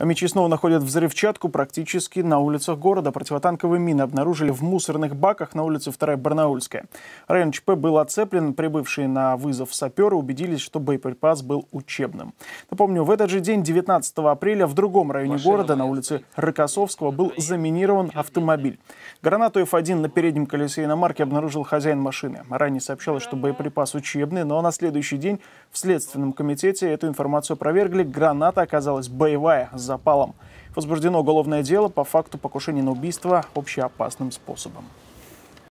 Мечи снова находят взрывчатку практически на улицах города. Противотанковые мины обнаружили в мусорных баках на улице 2 Барнаульская. Район ЧП был оцеплен. Прибывшие на вызов саперы убедились, что боеприпас был учебным. Напомню, в этот же день, 19 апреля, в другом районе города, на улице Рокоссовского, был заминирован автомобиль. Гранату F1 на переднем колесе иномарки обнаружил хозяин машины. Ранее сообщалось, что боеприпас учебный, но на следующий день в Следственном комитете эту информацию опровергли. Граната оказалась боевая, запалом. Возбуждено уголовное дело по факту покушения на убийство общеопасным способом.